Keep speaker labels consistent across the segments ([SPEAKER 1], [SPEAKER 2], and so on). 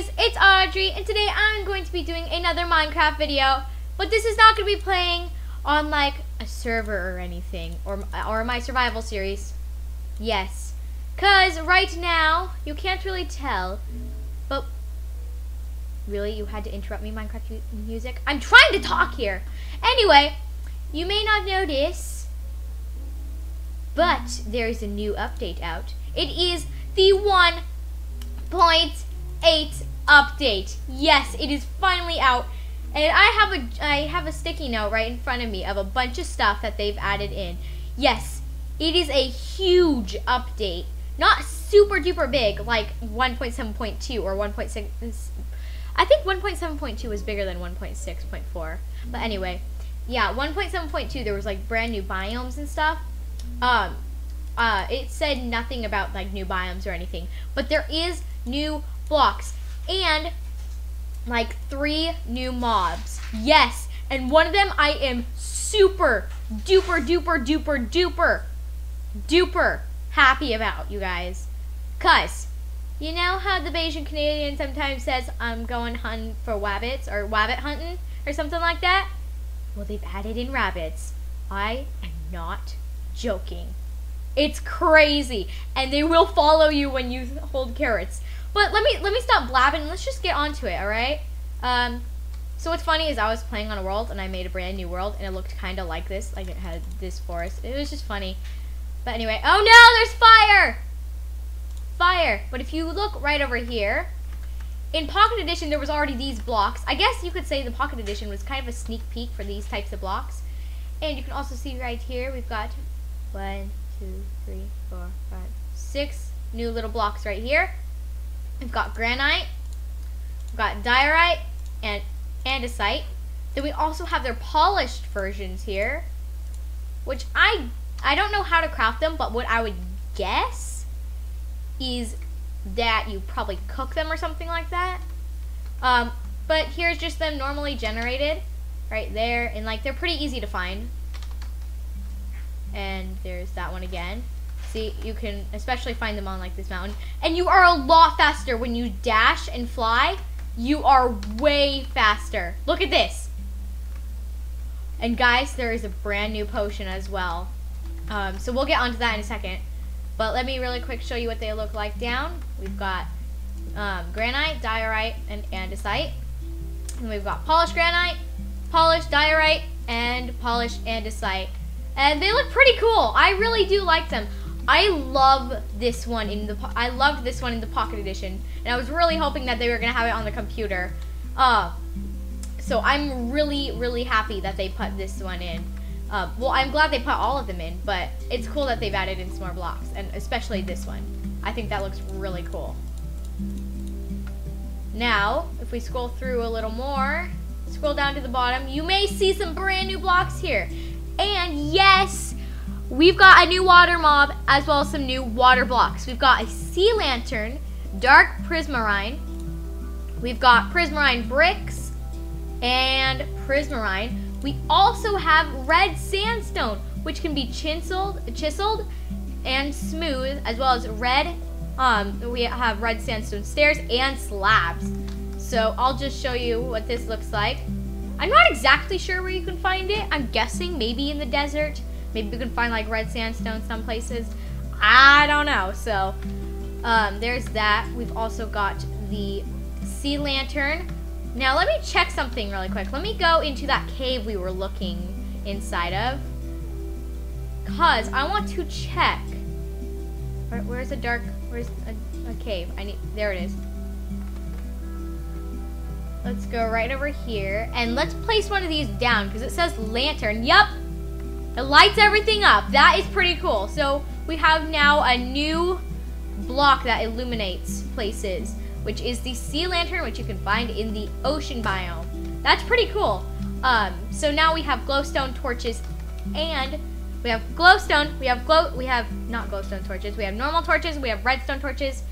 [SPEAKER 1] guys, it's Audrey, and today I'm going to be doing another Minecraft video, but this is not going to be playing on like a server or anything, or, or my survival series. Yes, because right now, you can't really tell, but really, you had to interrupt me, Minecraft music? I'm trying to talk here. Anyway, you may not notice, but there is a new update out. It is the 1.8 update. Yes, it is finally out. And I have a I have a sticky note right in front of me of a bunch of stuff that they've added in. Yes, it is a huge update. Not super duper big like 1.7.2 or 1.6 I think 1.7.2 was bigger than 1.6.4. But anyway, yeah, 1.7.2 there was like brand new biomes and stuff. Um uh, it said nothing about like new biomes or anything, but there is new blocks and like three new mobs. Yes, and one of them I am super duper duper duper duper duper happy about, you guys. Cause you know how the Bayesian Canadian sometimes says I'm going hunting for wabbits or wabbit hunting or something like that? Well, they've added in rabbits. I am not joking. It's crazy, and they will follow you when you hold carrots. But let me let me stop blabbing. Let's just get onto it. All right. Um, so what's funny is I was playing on a world and I made a brand new world and it looked kind of like this, like it had this forest. It was just funny. But anyway, oh no, there's fire! Fire. But if you look right over here, in Pocket Edition there was already these blocks. I guess you could say the Pocket Edition was kind of a sneak peek for these types of blocks. And you can also see right here we've got one, two, three, four, five, six new little blocks right here. We've got granite, we've got diorite, and andesite. Then we also have their polished versions here, which I I don't know how to craft them, but what I would guess is that you probably cook them or something like that. Um, but here's just them normally generated right there, and like they're pretty easy to find and there's that one again. See, you can especially find them on like this mountain. And you are a lot faster when you dash and fly. You are way faster. Look at this. And guys, there is a brand new potion as well. Um, so we'll get onto that in a second. But let me really quick show you what they look like down. We've got um, granite, diorite, and andesite. And we've got polished granite, polished diorite, and polished andesite. And they look pretty cool. I really do like them. I love this one in the I loved this one in the pocket edition. And I was really hoping that they were going to have it on the computer. Uh so I'm really really happy that they put this one in. Uh, well, I'm glad they put all of them in, but it's cool that they've added in some more blocks, and especially this one. I think that looks really cool. Now, if we scroll through a little more, scroll down to the bottom, you may see some brand new blocks here. And yes, we've got a new water mob as well as some new water blocks. We've got a sea lantern, dark prismarine. We've got prismarine bricks and prismarine. We also have red sandstone, which can be chiseled, chiseled and smooth, as well as red. Um, we have red sandstone stairs and slabs. So I'll just show you what this looks like. I'm not exactly sure where you can find it. I'm guessing maybe in the desert. Maybe we can find like red sandstone some places. I don't know. So um, there's that. We've also got the sea lantern. Now let me check something really quick. Let me go into that cave we were looking inside of. Cause I want to check. Where, where's a dark, where's a, a cave? I need, there it is. Let's go right over here. And let's place one of these down because it says lantern. Yup. It lights everything up. That is pretty cool. So we have now a new block that illuminates places, which is the sea lantern, which you can find in the ocean biome. That's pretty cool. Um, so now we have glowstone torches and we have glowstone, we have glow, we have not glowstone torches, we have normal torches, we have redstone torches,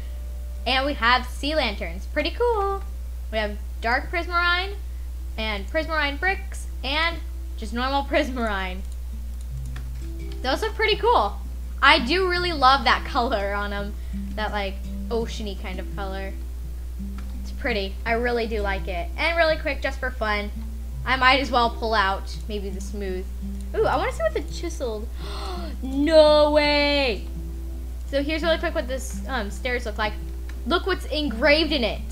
[SPEAKER 1] and we have sea lanterns. Pretty cool. We have dark prismarine and prismarine bricks and just normal prismarine. Those look pretty cool. I do really love that color on them. That like oceany kind of color. It's pretty. I really do like it. And really quick, just for fun, I might as well pull out maybe the smooth. Ooh, I want to see what the chiseled. no way. So here's really quick what this um, stairs look like. Look what's engraved in it.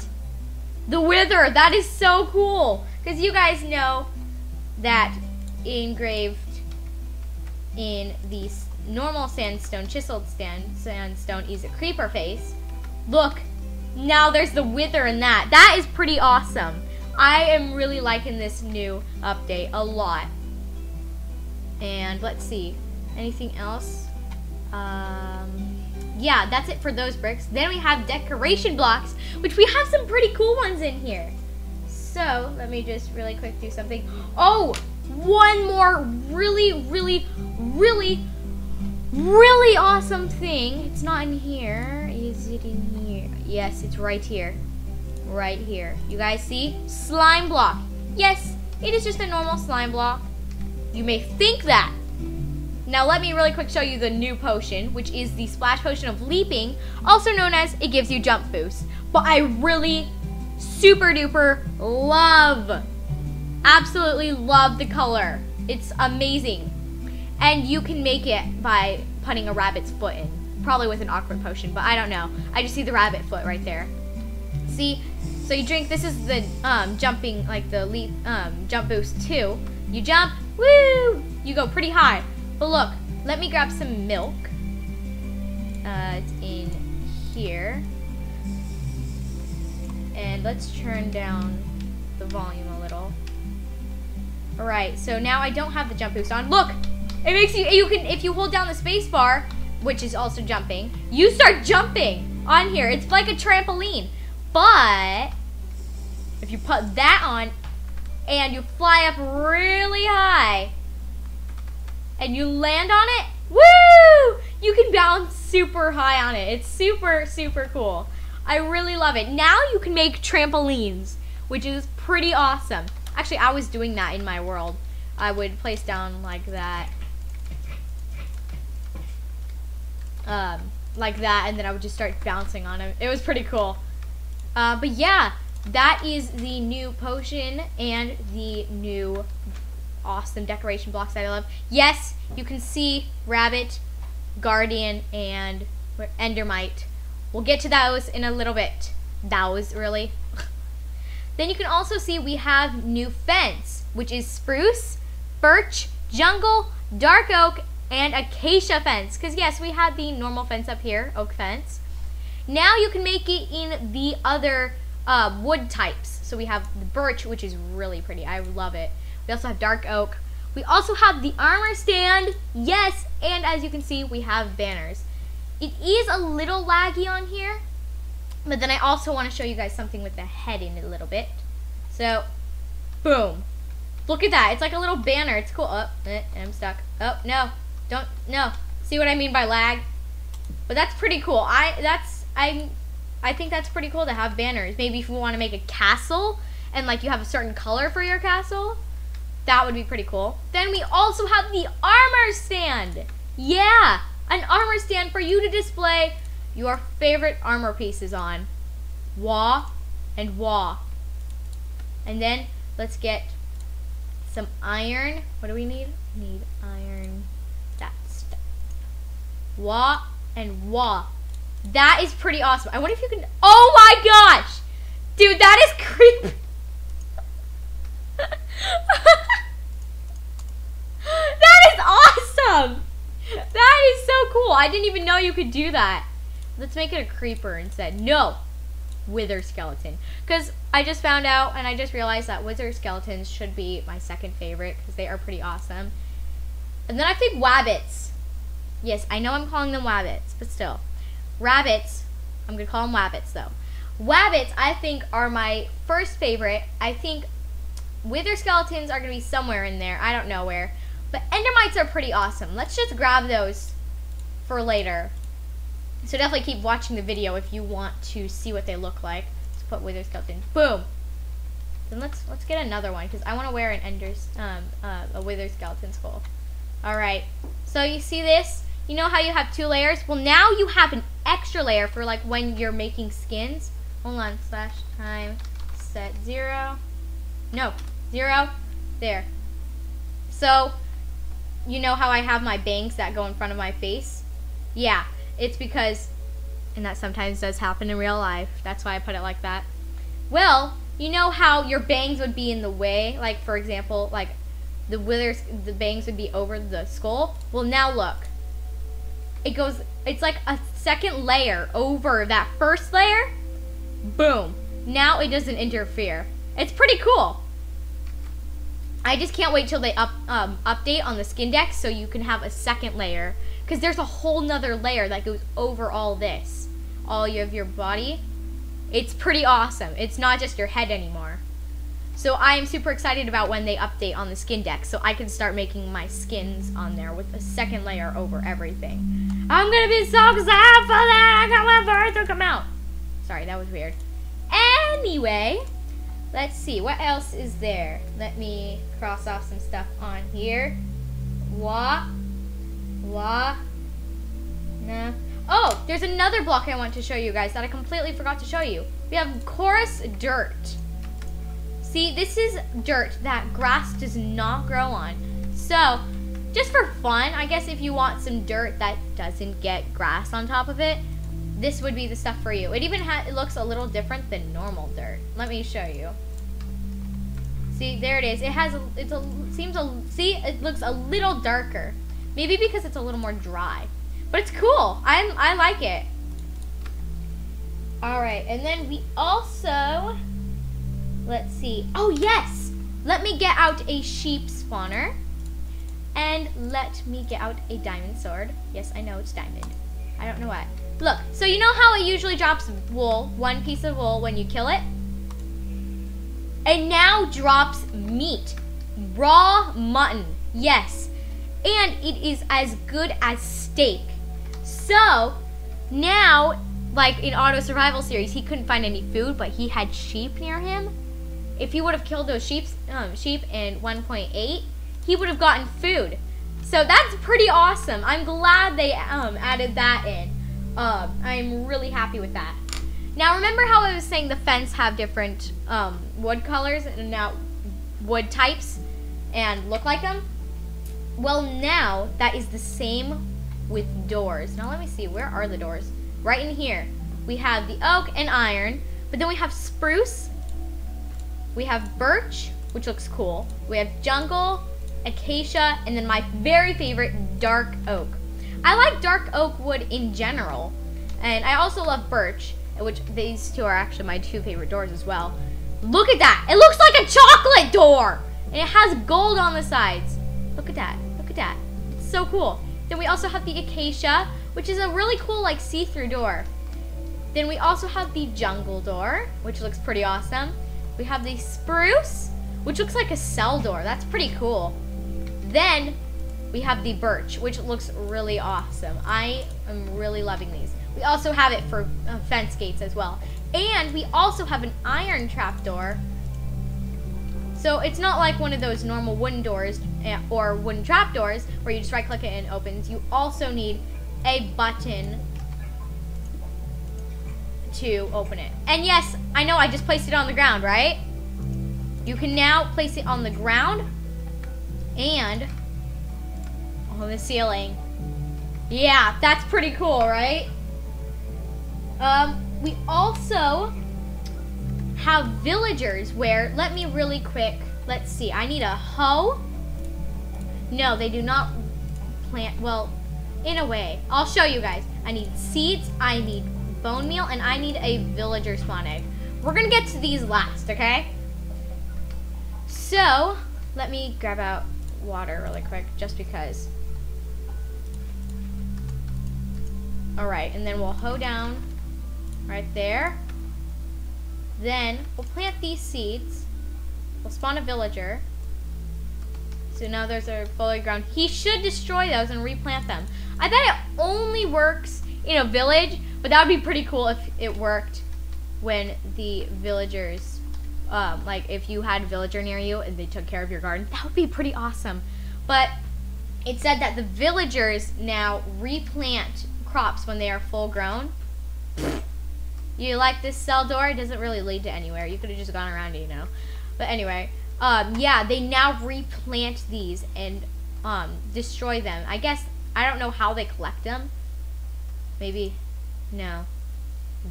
[SPEAKER 1] The wither. That is so cool. Because you guys know that engraved in the normal sandstone, chiseled stand, sandstone is a creeper face. Look, now there's the wither in that. That is pretty awesome. I am really liking this new update a lot. And let's see, anything else? Um, yeah, that's it for those bricks. Then we have decoration blocks, which we have some pretty cool ones in here. So let me just really quick do something. Oh, one more really, really, really, really awesome thing. It's not in here. Is it in here? Yes, it's right here. Right here. You guys see? Slime block. Yes, it is just a normal slime block. You may think that. Now let me really quick show you the new potion, which is the Splash Potion of Leaping, also known as it gives you jump boost. But I really super duper love absolutely love the color. It's amazing. And you can make it by putting a rabbit's foot in. Probably with an awkward potion, but I don't know. I just see the rabbit foot right there. See? So you drink, this is the um, jumping, like the leap, um, jump boost too. You jump, woo! You go pretty high. But look, let me grab some milk. Uh, it's in here. And let's turn down the volume a little. Alright, so now I don't have the jump boost on. Look! It makes you, you can, if you hold down the space bar, which is also jumping, you start jumping on here. It's like a trampoline. But, if you put that on, and you fly up really high, and you land on it, woo! You can bounce super high on it. It's super, super cool. I really love it. Now you can make trampolines, which is pretty awesome. Actually, I was doing that in my world. I would place down like that. Um, like that, and then I would just start bouncing on it. It was pretty cool. Uh, but yeah, that is the new potion and the new awesome decoration blocks that I love. Yes, you can see Rabbit, Guardian, and Endermite. We'll get to those in a little bit. Those, really. Then you can also see we have new fence, which is spruce, birch, jungle, dark oak, and acacia fence. Because yes, we had the normal fence up here, oak fence. Now you can make it in the other uh, wood types. So we have the birch, which is really pretty. I love it. We also have dark oak. We also have the armor stand. Yes, and as you can see, we have banners. It is a little laggy on here, but then I also want to show you guys something with the head in it a little bit. So, boom. Look at that. It's like a little banner. It's cool. Oh, eh, I'm stuck. Oh, no. Don't, no. See what I mean by lag? But that's pretty cool. I, that's, I, I think that's pretty cool to have banners. Maybe if you want to make a castle and like you have a certain color for your castle, that would be pretty cool. Then we also have the armor stand. Yeah, an armor stand for you to display your favorite armor pieces on. Wah and wah. And then let's get some iron. What do we need? We need iron. Wah and wah. That is pretty awesome. I wonder if you can. Oh my gosh! Dude, that is creepy. that is awesome! That is so cool. I didn't even know you could do that. Let's make it a creeper instead. No! Wither skeleton. Because I just found out and I just realized that wither skeletons should be my second favorite because they are pretty awesome. And then I think wabbits. Yes, I know I'm calling them wabbits, but still. Rabbits, I'm going to call them wabbits though. Wabbits, I think, are my first favorite. I think wither skeletons are going to be somewhere in there. I don't know where. But endermites are pretty awesome. Let's just grab those for later. So definitely keep watching the video if you want to see what they look like. Let's put wither skeleton. Boom. Then let's let's get another one because I want to wear an ender's um uh, a wither skeleton skull. All right. So you see this? You know how you have two layers? Well, now you have an extra layer for like when you're making skins. hold on, slash time set zero. No, zero, there. So, you know how I have my bangs that go in front of my face? Yeah, it's because, and that sometimes does happen in real life. That's why I put it like that. Well, you know how your bangs would be in the way? Like, for example, like the withers, the bangs would be over the skull. Well, now look. It goes, it's like a second layer over that first layer. Boom. Now it doesn't interfere. It's pretty cool. I just can't wait till they up um, update on the Skindex so you can have a second layer. Because there's a whole nother layer that goes over all this. All of your body. It's pretty awesome. It's not just your head anymore. So I am super excited about when they update on the Skindex so I can start making my skins on there with a second layer over everything. I'm gonna be so excited for that! I got my bird to come out. Sorry, that was weird. Anyway, Let's see, what else is there? Let me cross off some stuff on here. Wah. Wah. Nah. Oh, there's another block I want to show you guys that I completely forgot to show you. We have coarse dirt. See, this is dirt that grass does not grow on. So, just for fun, I guess if you want some dirt that doesn't get grass on top of it, this would be the stuff for you. It even it looks a little different than normal dirt. Let me show you. See, there it is. It has, a, it's a, seems a, see, it looks a little darker. Maybe because it's a little more dry. But it's cool. I, I like it. Alright, and then we also, let's see. Oh, yes! Let me get out a sheep spawner. And let me get out a diamond sword. Yes, I know it's diamond. I don't know why. Look, so you know how it usually drops wool, one piece of wool when you kill it? and now drops meat. Raw mutton. Yes. And it is as good as steak. So now, like in Auto Survival Series, he couldn't find any food, but he had sheep near him. If he would have killed those sheep, um, sheep in 1.8, he would have gotten food. So that's pretty awesome. I'm glad they um, added that in. Uh, I'm really happy with that. Now remember how I was saying the fence have different um, wood colors and now wood types and look like them? Well now that is the same with doors. Now let me see, where are the doors? Right in here. We have the oak and iron, but then we have spruce, we have birch, which looks cool. We have jungle, acacia, and then my very favorite, dark oak. I like dark oak wood in general, and I also love birch which these two are actually my two favorite doors as well. Look at that. It looks like a chocolate door. And it has gold on the sides. Look at that. Look at that. It's so cool. Then we also have the acacia, which is a really cool like see-through door. Then we also have the jungle door, which looks pretty awesome. We have the spruce, which looks like a cell door. That's pretty cool. Then we have the birch, which looks really awesome. I am really loving these. We also have it for uh, fence gates as well. And we also have an iron trap door. So it's not like one of those normal wooden doors eh, or wooden trap doors where you just right click it and it opens. You also need a button to open it. And yes, I know I just placed it on the ground, right? You can now place it on the ground and on the ceiling. Yeah, that's pretty cool, right? Um, we also have villagers where, let me really quick, let's see, I need a hoe. No, they do not plant, well, in a way. I'll show you guys. I need seeds, I need bone meal, and I need a villager spawn egg. We're gonna get to these last, okay? So, let me grab out water really quick, just because. Alright, and then we'll hoe down right there. Then we'll plant these seeds. We'll spawn a villager. So now there's a fully grown. He should destroy those and replant them. I bet it only works in know, village, but that would be pretty cool if it worked when the villagers, um, like if you had a villager near you and they took care of your garden. That would be pretty awesome. But it said that the villagers now replant crops when they are full grown. You like this cell door? It doesn't really lead to anywhere. You could have just gone around it, you know. But anyway, um, yeah, they now replant these and um, destroy them. I guess I don't know how they collect them. Maybe, no.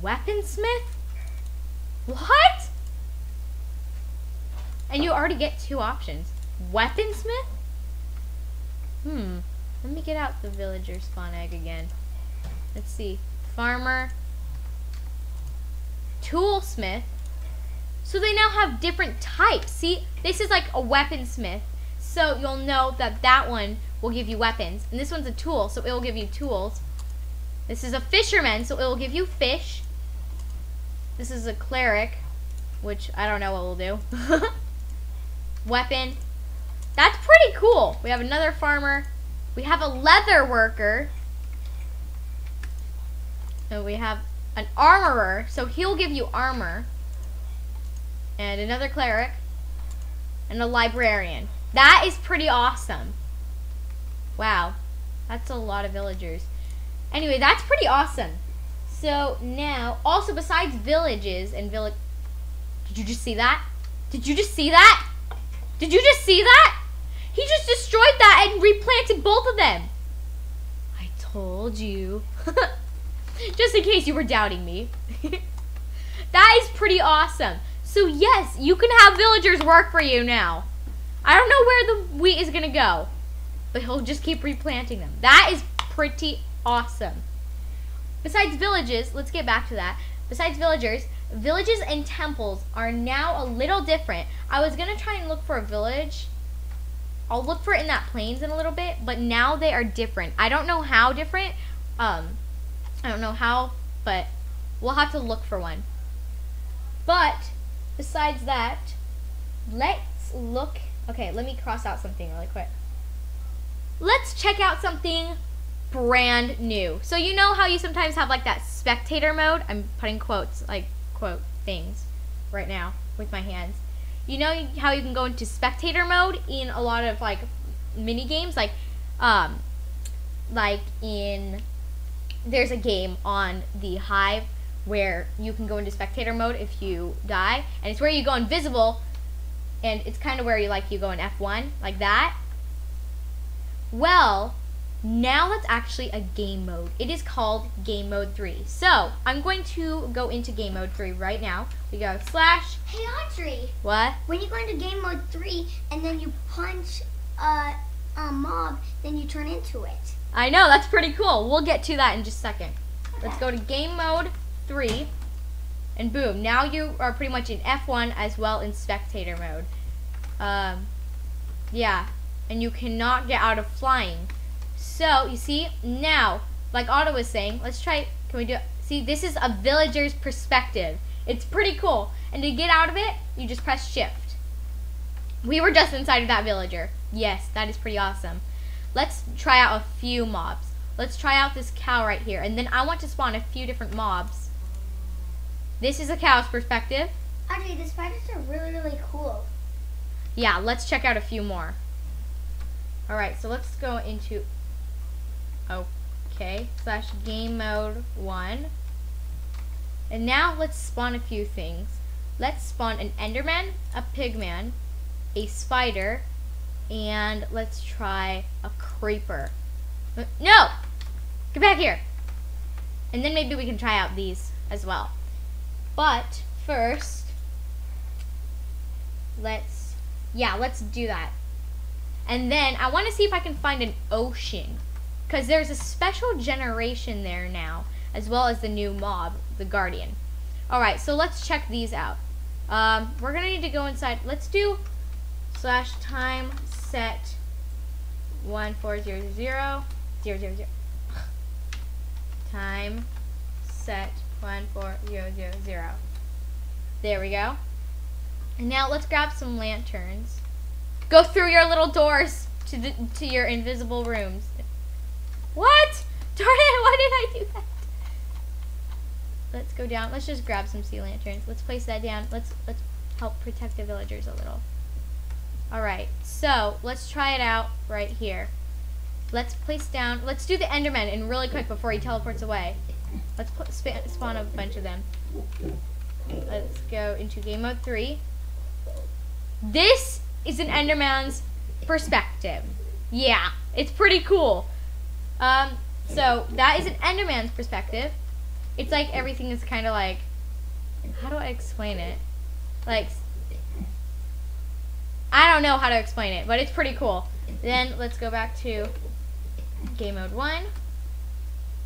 [SPEAKER 1] Weaponsmith? What? And you already get two options. Weaponsmith? Hmm. Let me get out the villager spawn egg again. Let's see. Farmer. Toolsmith. So they now have different types. See, this is like a weaponsmith. So you'll know that that one will give you weapons. And this one's a tool, so it will give you tools. This is a fisherman, so it will give you fish. This is a cleric, which I don't know what we'll do. Weapon. That's pretty cool. We have another farmer. We have a leather worker. So we have an armorer, so he'll give you armor. And another cleric. And a librarian. That is pretty awesome. Wow. That's a lot of villagers. Anyway, that's pretty awesome. So now, also besides villages and village... Did you just see that? Did you just see that? Did you just see that? He just destroyed that and replanted both of them. I told you. just in case you were doubting me. that is pretty awesome. So yes, you can have villagers work for you now. I don't know where the wheat is going to go. But he'll just keep replanting them. That is pretty awesome. Besides villages, let's get back to that. Besides villagers, villages and temples are now a little different. I was going to try and look for a village I'll look for it in that plains in a little bit, but now they are different. I don't know how different. Um, I don't know how, but we'll have to look for one. But besides that, let's look. Okay, let me cross out something really quick. Let's check out something brand new. So you know how you sometimes have like that spectator mode? I'm putting quotes, like quote things right now with my hands you know how you can go into spectator mode in a lot of like mini games like um like in there's a game on the hive where you can go into spectator mode if you die and it's where you go invisible and it's kind of where you like you go in F1 like that well now that's actually a game mode. It is called Game Mode 3. So, I'm going to go into Game Mode 3 right now. We go slash...
[SPEAKER 2] Hey, Audrey.
[SPEAKER 1] What?
[SPEAKER 2] When you go into Game Mode 3 and then you punch a, a mob, then you turn into it.
[SPEAKER 1] I know, that's pretty cool. We'll get to that in just a second. Okay. Let's go to Game Mode 3. And boom, now you are pretty much in F1 as well in Spectator mode. Um, yeah, and you cannot get out of flying. So, you see, now, like Auto was saying, let's try, can we do it? See, this is a villager's perspective. It's pretty cool. And to get out of it, you just press shift. We were just inside of that villager. Yes, that is pretty awesome. Let's try out a few mobs. Let's try out this cow right here. And then I want to spawn a few different mobs. This is a cow's perspective.
[SPEAKER 2] Audrey, the spiders are really, really cool.
[SPEAKER 1] Yeah, let's check out a few more. Alright, so let's go into Okay, slash game mode 1. And now let's spawn a few things. Let's spawn an enderman, a pigman, a spider, and let's try a creeper. Uh, no! Get back here! And then maybe we can try out these as well. But first, let's, yeah, let's do that. And then I want to see if I can find an ocean. Because there's a special generation there now, as well as the new mob, the Guardian. Alright, so let's check these out. Um, we're going to need to go inside. Let's do slash time set 1400 Time set 1400. There we go. And now let's grab some lanterns. Go through your little doors to the to your invisible rooms. What? Darn it, why did I do that? Let's go down. Let's just grab some sea lanterns. Let's place that down. Let's let's help protect the villagers a little. Alright, so let's try it out right here. Let's place down let's do the Enderman and really quick before he teleports away. Let's put, spa- spawn a bunch of them. Let's go into game mode three. This is an Enderman's perspective. Yeah, it's pretty cool. Um, so that is an Enderman's perspective. It's like everything is kind of like, how do I explain it? Like, I don't know how to explain it, but it's pretty cool. Then let's go back to game mode one.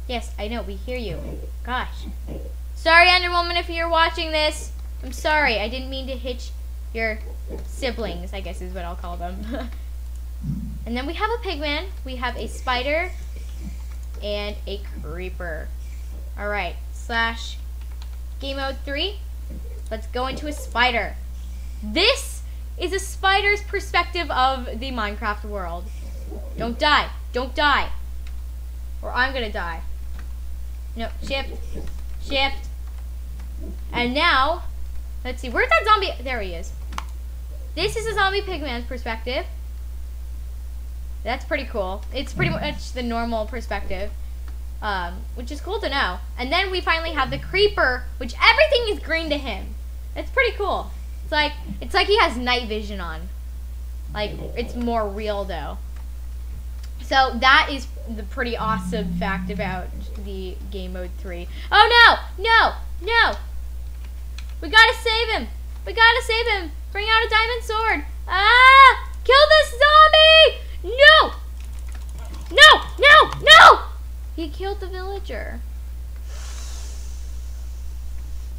[SPEAKER 1] Yes, I know, we hear you. Gosh. Sorry, Ender Woman, if you're watching this. I'm sorry, I didn't mean to hitch your siblings, I guess is what I'll call them. and then we have a pigman, we have a spider, and a creeper. Alright, slash game mode 3. Let's go into a spider. This is a spider's perspective of the Minecraft world. Don't die. Don't die. Or I'm gonna die. No, shift. Shift. And now, let's see, where's that zombie? There he is. This is a zombie pigman's perspective. That's pretty cool. It's pretty much the normal perspective, um, which is cool to know. And then we finally have the creeper, which everything is green to him. It's pretty cool. It's like it's like he has night vision on. Like it's more real though. So that is the pretty awesome fact about the game mode three. Oh no, no, no! We gotta save him. We gotta save him. Bring out a diamond sword. Ah! Kill this zombie! No! No! No! No! He killed the villager.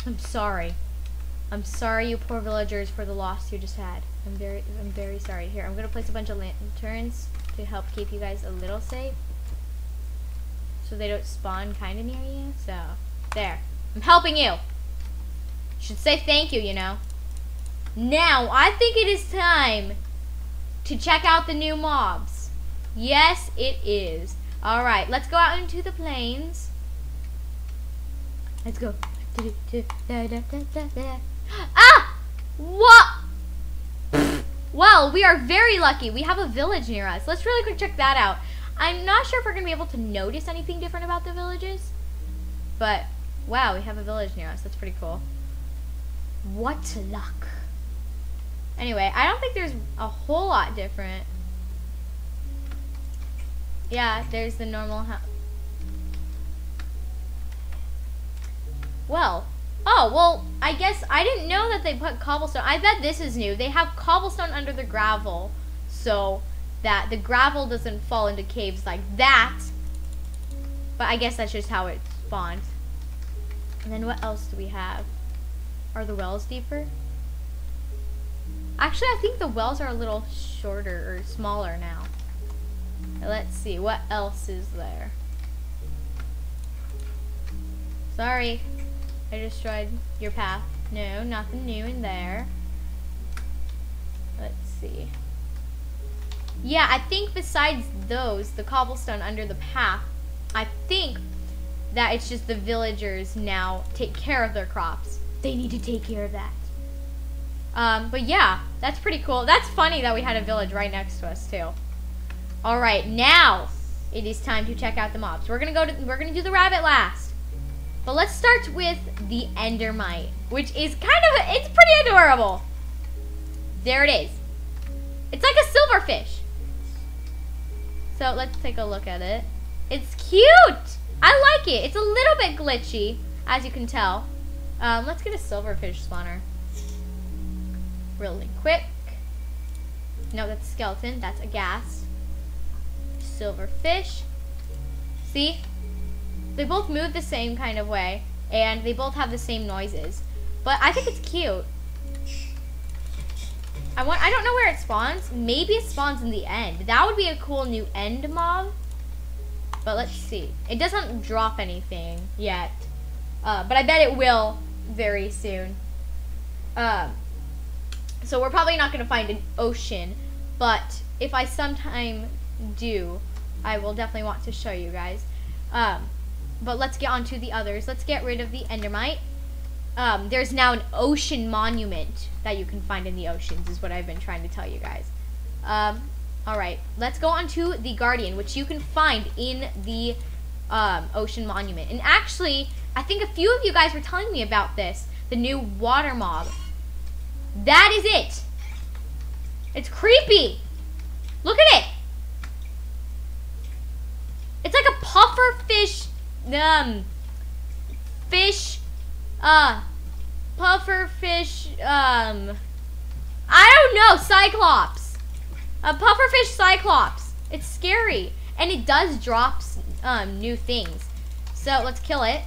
[SPEAKER 1] I'm sorry. I'm sorry, you poor villagers, for the loss you just had. I'm very, I'm very sorry. Here, I'm gonna place a bunch of lanterns to help keep you guys a little safe, so they don't spawn kind of near you. So, there. I'm helping you. Should say thank you, you know. Now, I think it is time to check out the new mobs. Yes, it is. All right, let's go out into the plains. Let's go. Ah! What? Well, we are very lucky. We have a village near us. Let's really quick check that out. I'm not sure if we're going to be able to notice anything different about the villages. But, wow, we have a village near us. That's pretty cool. What luck. Anyway, I don't think there's a whole lot different. Yeah, there's the normal house. Well, oh, well, I guess I didn't know that they put cobblestone. I bet this is new. They have cobblestone under the gravel so that the gravel doesn't fall into caves like that. But I guess that's just how it spawned. And then what else do we have? Are the wells deeper? Actually, I think the wells are a little shorter or smaller now. Let's see, what else is there? Sorry, I destroyed your path. No, nothing new in there. Let's see. Yeah, I think besides those, the cobblestone under the path, I think that it's just the villagers now take care of their crops. They need to take care of that. Um, but yeah, that's pretty cool. That's funny that we had a village right next to us too. All right, now it is time to check out the mobs. We're gonna go to we're gonna do the rabbit last, but let's start with the endermite, which is kind of it's pretty adorable. There it is. It's like a silverfish. So let's take a look at it. It's cute. I like it. It's a little bit glitchy, as you can tell. Um, let's get a silverfish spawner. Really quick. No, that's a skeleton. That's a ghast. Silverfish. See? They both move the same kind of way, and they both have the same noises. But I think it's cute. I want. I don't know where it spawns. Maybe it spawns in the end. That would be a cool new end mob. But let's see. It doesn't drop anything yet. Uh, but I bet it will very soon. Um, so we're probably not going to find an ocean. But if I sometime do, I will definitely want to show you guys. Um, but let's get on to the others. Let's get rid of the endermite. Um, there's now an ocean monument that you can find in the oceans is what I've been trying to tell you guys. Um, all right, let's go on to the Guardian, which you can find in the um, ocean monument. And actually, I think a few of you guys were telling me about this, the new water mob. That is it. It's creepy. Look at it. It's like a puffer fish, um, fish, uh, puffer fish, um, I don't know, cyclops. A pufferfish cyclops. It's scary. And it does drop um, new things. So let's kill it.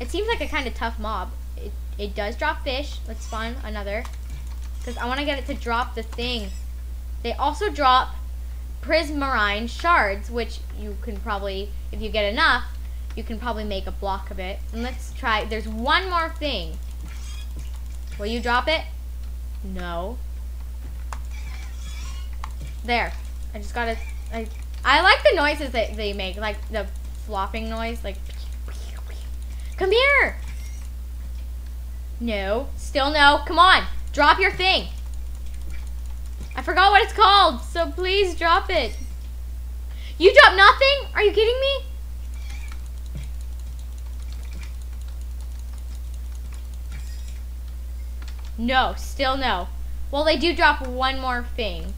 [SPEAKER 1] It seems like a kind of tough mob. It, does drop fish. Let's spawn another. Because I want to get it to drop the thing. They also drop prismarine shards, which you can probably, if you get enough, you can probably make a block of it. And let's try, there's one more thing. Will you drop it? No. There. I just gotta, I, I like the noises that they make, like the flopping noise, like, come here. No, still no, come on, drop your thing. I forgot what it's called, so please drop it. You dropped nothing? Are you kidding me? No, still no. Well, they do drop one more thing.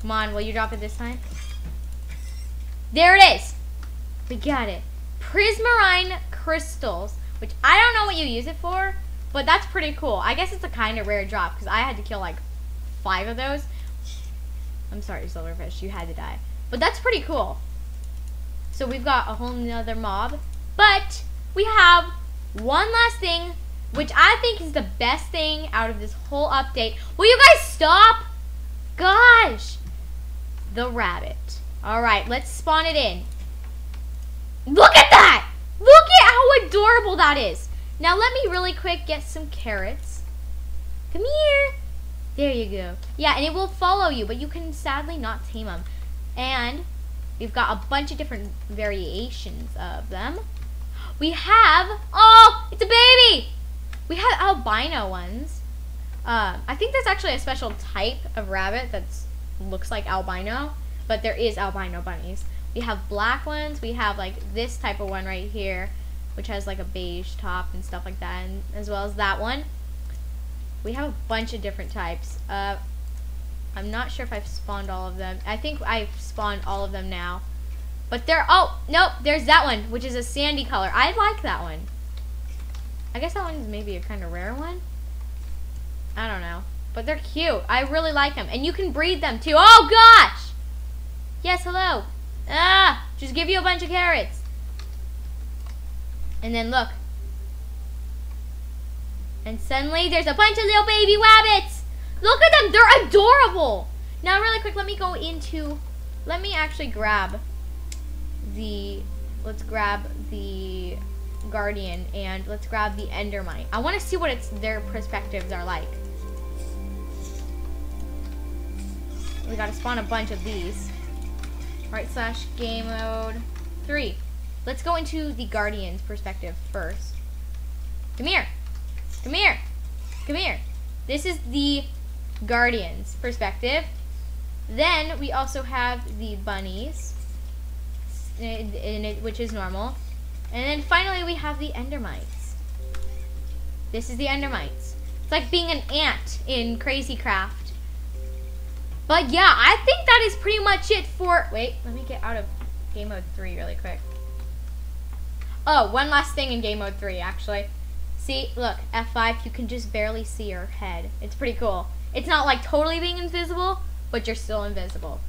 [SPEAKER 1] Come on, will you drop it this time? There it is. We got it. Prismarine crystals, which I don't know what you use it for, but that's pretty cool. I guess it's a kind of rare drop because I had to kill like five of those. I'm sorry, silverfish, you had to die. But that's pretty cool. So we've got a whole nother mob. But we have one last thing, which I think is the best thing out of this whole update. Will you guys stop? Gosh. The rabbit. All right, let's spawn it in. Look at that! Look how adorable that is. Now let me really quick get some carrots. Come here. There you go. Yeah, and it will follow you, but you can sadly not tame them. And we've got a bunch of different variations of them. We have, oh, it's a baby. We have albino ones. Uh, I think that's actually a special type of rabbit that looks like albino, but there is albino bunnies. We have black ones. We have like this type of one right here, which has like a beige top and stuff like that, and as well as that one. We have a bunch of different types. Uh, I'm not sure if I've spawned all of them. I think I've spawned all of them now. But there, oh, nope, there's that one, which is a sandy color. I like that one. I guess that one is maybe a kind of rare one. I don't know. But they're cute. I really like them. And you can breed them too. Oh, gosh! Yes, hello. Ah, just give you a bunch of carrots. And then look. And suddenly there's a bunch of little baby rabbits. Look at them. They're adorable. Now, really quick, let me go into, let me actually grab the, let's grab the guardian and let's grab the endermite. I want to see what it's their perspectives are like. We gotta spawn a bunch of these. Right slash game mode three. Let's go into the guardian's perspective first. Come here. Come here. Come here. This is the guardian's perspective. Then we also have the bunnies, it, which is normal. And then finally we have the endermites. This is the endermites. It's like being an ant in Crazy Craft. But yeah, I think that is pretty much it for... Wait, let me get out of game mode 3 really quick. Oh, one last thing in game mode 3, actually. See, look, F5, you can just barely see her head. It's pretty cool. It's not like totally being invisible, but you're still invisible.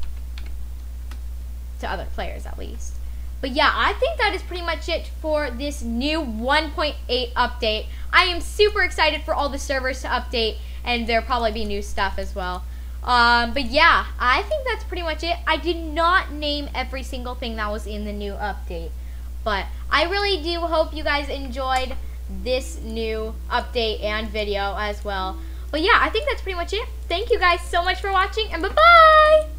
[SPEAKER 1] To other players, at least. But yeah, I think that is pretty much it for this new 1.8 update. I am super excited for all the servers to update, and there'll probably be new stuff as well. Um, but yeah, I think that's pretty much it. I did not name every single thing that was in the new update. But I really do hope you guys enjoyed this new update and video as well. But yeah, I think that's pretty much it. Thank you guys so much for watching, and bye-bye!